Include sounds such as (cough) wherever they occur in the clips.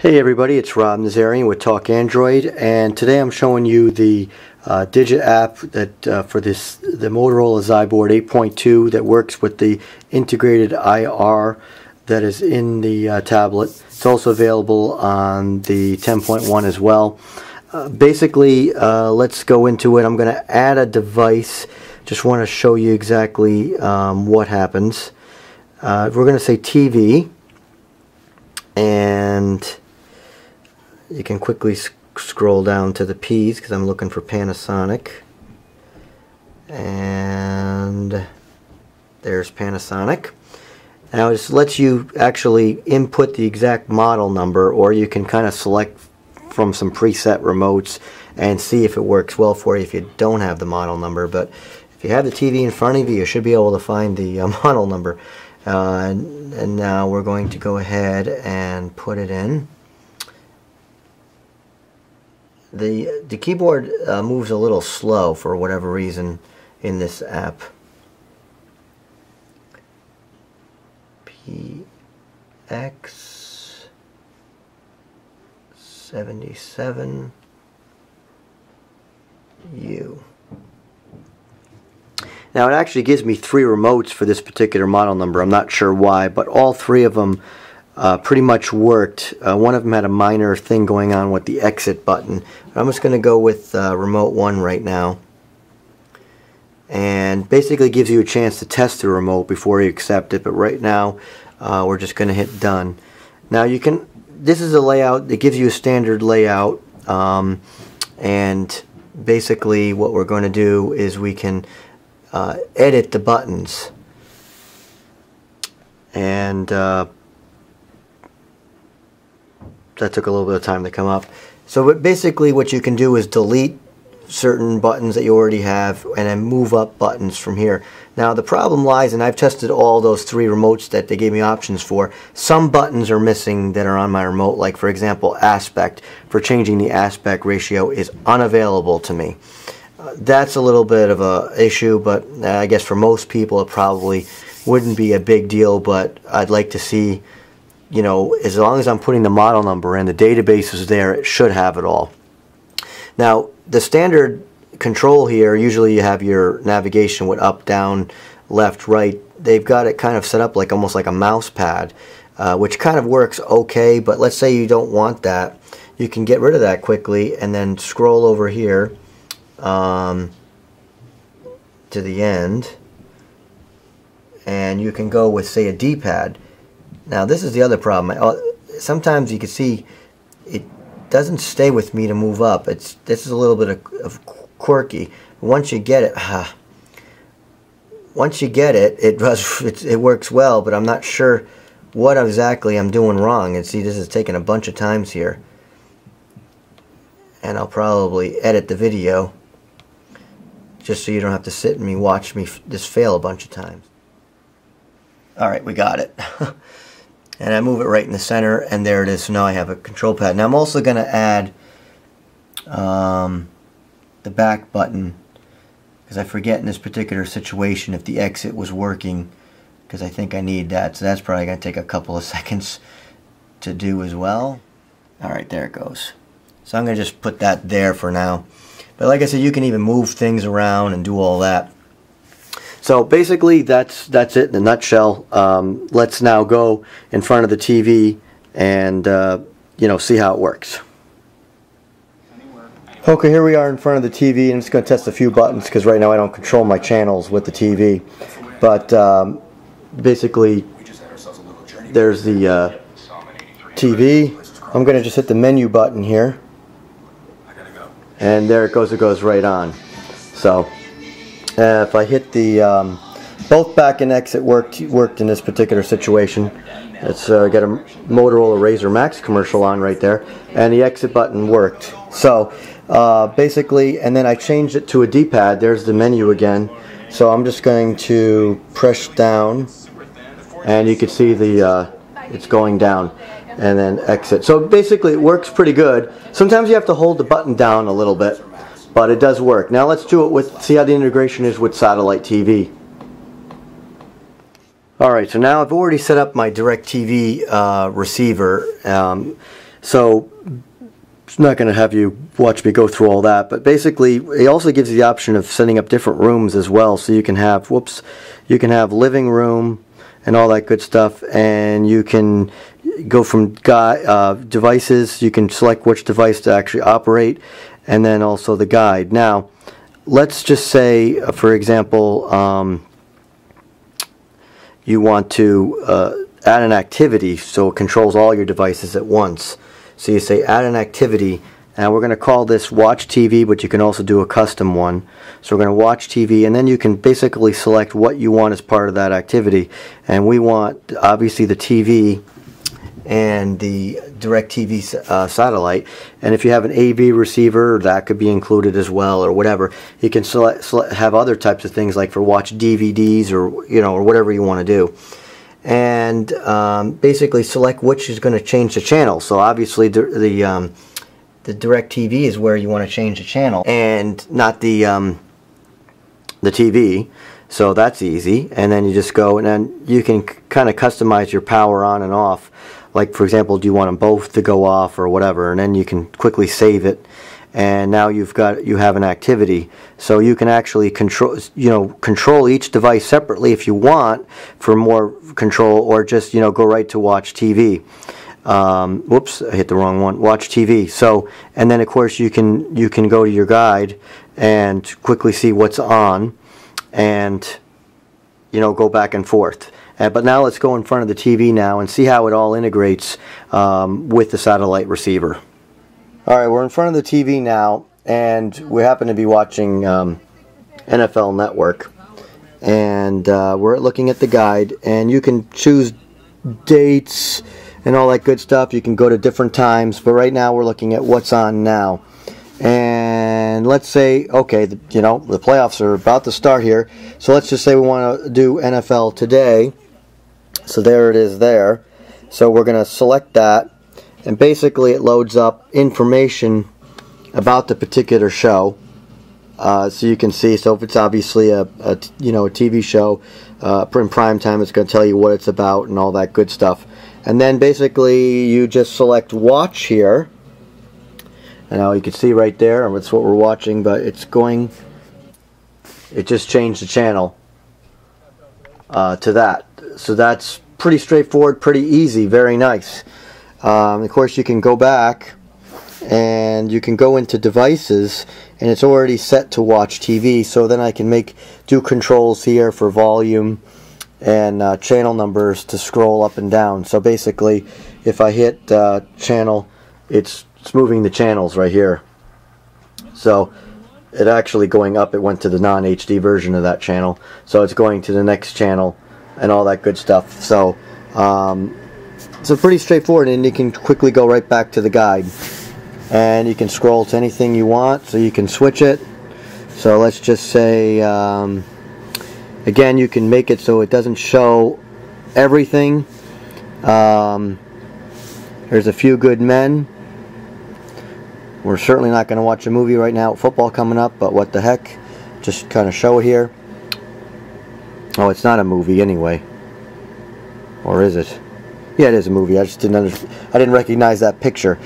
Hey everybody, it's Rob Nazarian with Talk Android and today I'm showing you the uh, Dijit app that uh, for this the Motorola Xyboard 8.2 that works with the integrated IR that is in the uh, tablet. It's also available on the 10.1 as well. Uh, basically, uh, let's go into it. I'm going to add a device. Just want to show you exactly um, what happens. Uh, we're going to say TV and you can quickly sc scroll down to the P's because I'm looking for Panasonic. And there's Panasonic. Now it lets you actually input the exact model number or you can kind of select from some preset remotes and see if it works well for you if you don't have the model number. But if you have the TV in front of you you should be able to find the uh, (laughs) model number. Uh, and, and now we're going to go ahead and put it in the, the keyboard uh, moves a little slow for whatever reason in this app. PX 77 U. Now it actually gives me three remotes for this particular model number. I'm not sure why, but all three of them uh, pretty much worked. Uh, one of them had a minor thing going on with the exit button. I'm just going to go with uh, remote 1 right now. And basically gives you a chance to test the remote before you accept it. But right now uh, we're just going to hit done. Now you can, this is a layout that gives you a standard layout. Um, and basically what we're going to do is we can uh, edit the buttons. And uh, that took a little bit of time to come up. So basically what you can do is delete certain buttons that you already have and then move up buttons from here. Now the problem lies, and I've tested all those three remotes that they gave me options for, some buttons are missing that are on my remote, like for example aspect, for changing the aspect ratio is unavailable to me. Uh, that's a little bit of a issue, but uh, I guess for most people it probably wouldn't be a big deal, but I'd like to see you know, as long as I'm putting the model number in, the database is there, it should have it all. Now, the standard control here, usually you have your navigation with up, down, left, right. They've got it kind of set up like almost like a mouse pad, uh, which kind of works okay, but let's say you don't want that. You can get rid of that quickly and then scroll over here um, to the end and you can go with say a D-pad now this is the other problem. Uh, sometimes you can see it doesn't stay with me to move up. It's This is a little bit of, of quirky. Once you get it, (sighs) once you get it, it, does, (laughs) it, it works well, but I'm not sure what exactly I'm doing wrong. And see, this is taking a bunch of times here. And I'll probably edit the video just so you don't have to sit and me watch me just fail a bunch of times. Alright, we got it. (laughs) and I move it right in the center and there it is. So now I have a control pad. Now I'm also going to add um, the back button because I forget in this particular situation if the exit was working because I think I need that. So that's probably going to take a couple of (laughs) seconds to do as well. Alright there it goes. So I'm going to just put that there for now. But like I said you can even move things around and do all that so basically, that's that's it in a nutshell. Um, let's now go in front of the TV and uh, you know see how it works. Okay, here we are in front of the TV. and I'm just going to test a few buttons because right now I don't control my channels with the TV. But um, basically, there's the uh, TV. I'm going to just hit the menu button here. And there it goes, it goes right on. So uh, if I hit the um, both back and exit worked worked in this particular situation. It's uh, got a Motorola RAZR MAXX commercial on right there, and the exit button worked. So uh, basically, and then I changed it to a D-pad. There's the menu again. So I'm just going to press down, and you can see the uh, it's going down, and then exit. So basically, it works pretty good. Sometimes you have to hold the button down a little bit but it does work. Now let's do it with, see how the integration is with satellite TV. Alright, so now I've already set up my DirecTV uh, receiver. Um, So I'm not going to have you watch me go through all that, but basically it also gives you the option of setting up different rooms as well. So you can have, whoops, you can have living room and all that good stuff, and you can go from uh, devices, you can select which device to actually operate, and then also the guide. Now, let's just say, uh, for example, um, you want to uh, add an activity so it controls all your devices at once. So you say add an activity and we're going to call this watch TV but you can also do a custom one. So we're going to watch TV and then you can basically select what you want as part of that activity and we want obviously the TV and the DirecTV uh, satellite. And if you have an AV receiver, that could be included as well, or whatever. You can select, select, have other types of things like for watch DVDs or you know or whatever you want to do. And um, basically select which is going to change the channel. So obviously the the, um, the is where you want to change the channel, and not the um, the TV. So that's easy. And then you just go and then you can kind of customize your power on and off like for example do you want them both to go off or whatever and then you can quickly save it and now you've got you have an activity. So you can actually control you know control each device separately if you want for more control or just you know go right to watch TV um, whoops I hit the wrong one watch TV so and then of course you can you can go to your guide and quickly see what's on and you know go back and forth uh, but now let's go in front of the TV now and see how it all integrates um, with the satellite receiver. All right, we're in front of the TV now, and we happen to be watching um, NFL Network. And uh, we're looking at the guide, and you can choose dates and all that good stuff. You can go to different times, but right now we're looking at what's on now. And let's say, okay, the, you know, the playoffs are about to start here. So let's just say we want to do NFL today. So there it is there. So we're going to select that and basically it loads up information about the particular show. Uh, so you can see, so if it's obviously a, a you know a TV show uh, in prime time, it's going to tell you what it's about and all that good stuff. And then basically you just select watch here. And now you can see right there, and it's what we're watching, but it's going, it just changed the channel uh, to that. So that's pretty straightforward, pretty easy, very nice. Um, of course, you can go back and you can go into devices and it's already set to watch TV so then I can make do controls here for volume and uh, channel numbers to scroll up and down. So basically if I hit uh, channel it's, it's moving the channels right here. So it actually going up it went to the non-HD version of that channel. So it's going to the next channel and all that good stuff. So, um, so pretty straightforward, and you can quickly go right back to the guide. And you can scroll to anything you want, so you can switch it. So let's just say, um, again, you can make it so it doesn't show everything. Um, there's a few good men. We're certainly not going to watch a movie right now. Football coming up, but what the heck? Just kind of show it here. Oh, it's not a movie anyway. Or is it? Yeah, it is a movie. I just didn't under I didn't recognize that picture.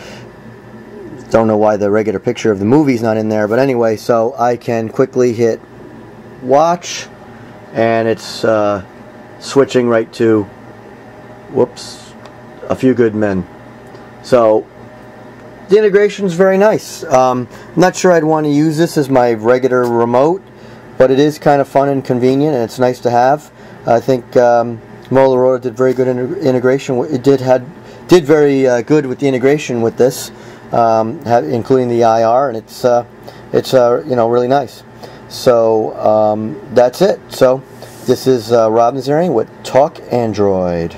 Don't know why the regular picture of the movie's not in there, but anyway, so I can quickly hit watch and it's uh, switching right to whoops, a few good men. So the integration is very nice. Um, I'm not sure I'd want to use this as my regular remote but it is kind of fun and convenient, and it's nice to have. I think um, Motorola did very good integration. It did had did very uh, good with the integration with this, um, including the IR, and it's uh, it's uh, you know really nice. So um, that's it. So this is uh, Rob Nazarian with Talk Android.